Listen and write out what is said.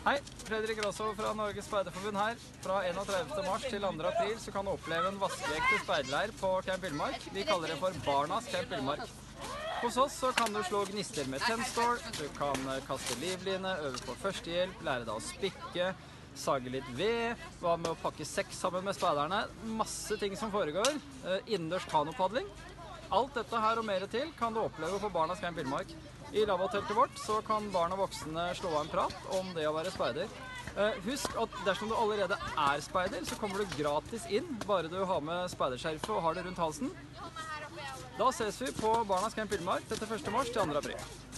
Hei, Fredrik Rosso fra Norges Speiderforbund her. Fra 31. mars til 2. april så kan du oppleve en vaskeekte speiderleir på Camp Villmark. Vi kaller det for Barnas Camp Villmark. Hos oss så kan du slå gnister med tennstål, du kan eh, kaste livline, øve på førstehjelp, lære deg å spikke, sage litt ved, hva med å pakke sekk sammen med speiderne. Masse ting som foregår. Eh, Innendørs kanopadling. Alt dette her og mer til kan du oppleve på Barnas Camp Villmark. I lavvoteltet vårt så kan barn og voksne slå av en prat om det å være speider. Eh, Husk at dersom du allerede er speider, så kommer du gratis inn, bare du har med speiderskjerfet og har det rundt halsen. Da ses vi på Barnas Camp Villmark 31. mars til 2. april.